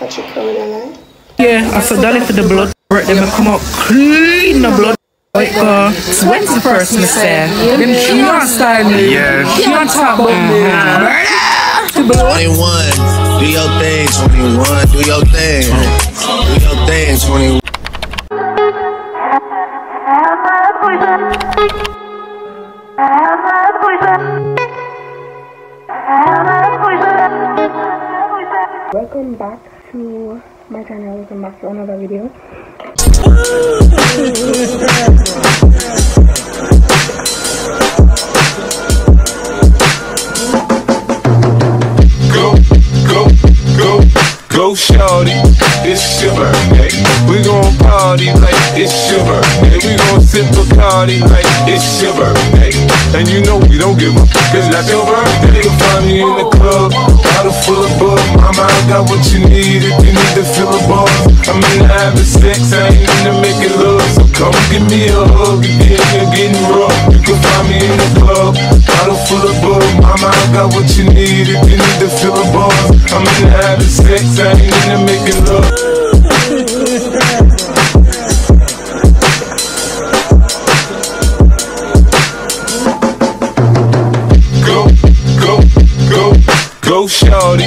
Yeah, I said that for the blood. Right, then I come out clean the blood. Like, uh, 21st, me say. Them Keon style me. Yeah. Keon talk about me. 21, do your thing, 21, do your thing. Do your thing, 21. Welcome back to my channel. Welcome back to another video. Go, go, go, go, shorty. It's your birthday. We gon' party like it's your birthday. We gon' sip Bacardi like it's your birthday. And you know we don't give a fuck, cause that's your birthday. You'll find me in the club, bottle full of bug. Mama, I got what you need if you need to fill a buzz. I'm in the having sex, I ain't into making love. So come give me a hug if you're getting rough. You can find me in the club, bottle full of bug. Mama, I got what you need if you need to fill a buzz. I'm in the having sex, I ain't into making love. Go, shorty.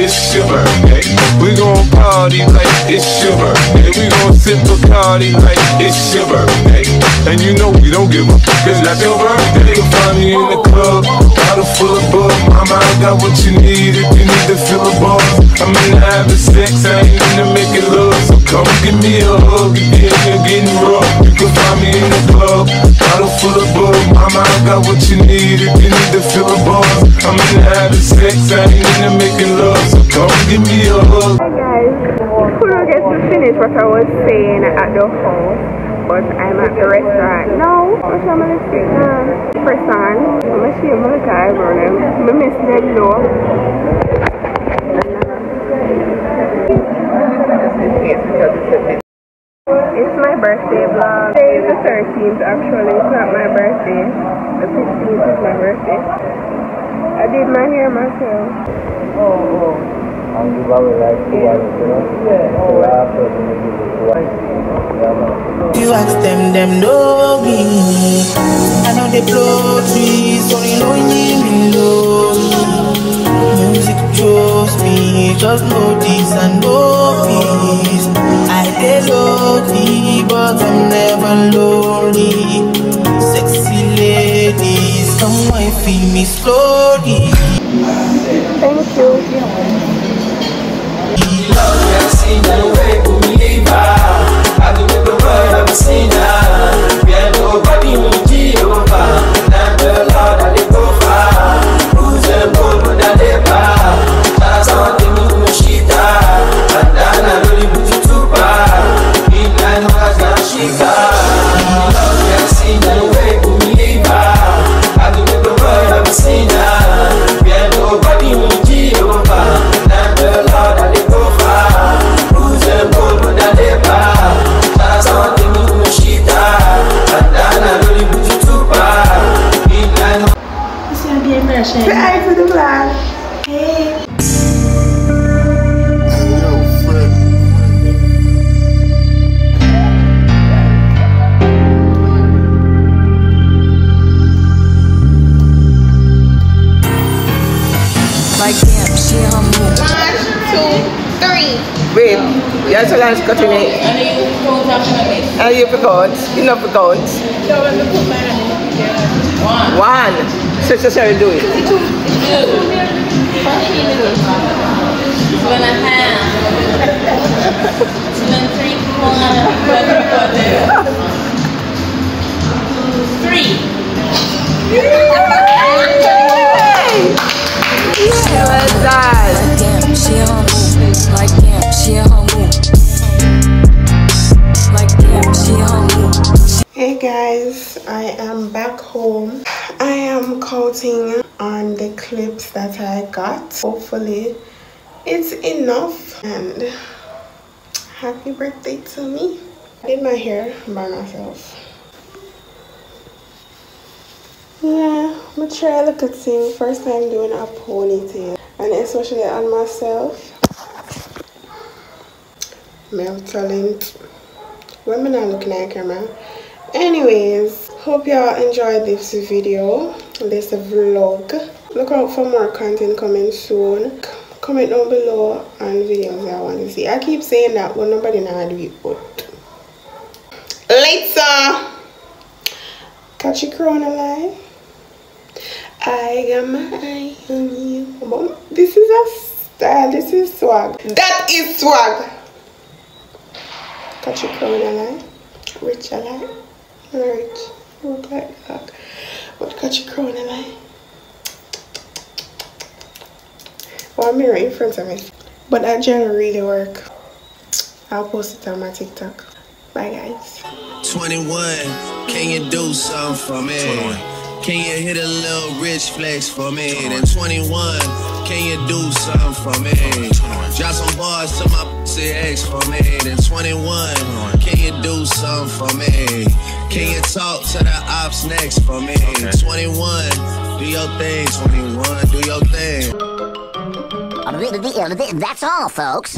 It's your birthday. We gon' party like it's your birthday. We gon' sip Bacardi like it's your birthday. And you know we don't give a fuck, cause that's your birthday. You'll find me in the club, bottle full of bug. Mama, I got what you need if you need to fill a buzz. I'm in the having sex, I ain't into making love. So come give me a hug if you're getting rough. You can find me in the club, bottle full of bug. Mama, I got what you need if you need to a buzz. I'm in the having sex, I ain't making love. So come give me a hug. Guys, couldn't get to finish what I was saying at the house, but I'm at the restaurant now. What am I saying now? First on, I'm ashamed of the guy running. I miss them though. 15th actually. It's not my birthday. The 15th is my birthday. I did my hair myself. Oh, oh. And you probably like two hours, you know? Yeah. Oh, after you give it. You ask them, them know me. I know they blow trees, only know me know Music chose me, just know and know me. Thank you. Say Like damn, she move. One, two, three. Wait, you're still going to cut in it. And you forgot. You know forgot. One. So it's necessary do it. Two and a half. Two and three quarter. Three. Well. Like damn, she on move. Like damn, she on move. Like damn, she on move. Hey guys, I am back home. I am counting on the clips that I got. Hopefully, it's enough. And happy birthday to me. I did my hair by myself. Yeah, I'm gonna try look at thing. First time doing a ponytail, and especially on myself. Male talent. Women are looking at camera? Anyways, hope y'all enjoyed this video, this vlog. Look out for more content coming soon. Comment down below on videos I want to see. I keep saying that, but nobody know do it. But later, catch you crown alive. I got my eye on you. This is a style. This is swag. That is swag. Catch you crown alive. Rich alive. Rich. Look like that. But catch you crown alive. Or mirror in front of me. But that gel really work. I'll post it on my TikTok. Bye guys. 21, can you do something for me? 21. Can you hit a little rich flex for me? Then 21, can you do something for me? 21. Drop some bars to my pussy ex for me. Then 21, 21, can you do something for me? Can you talk to the ops next for me? Okay. 21, do your thing. 21, do your thing. That's all, folks.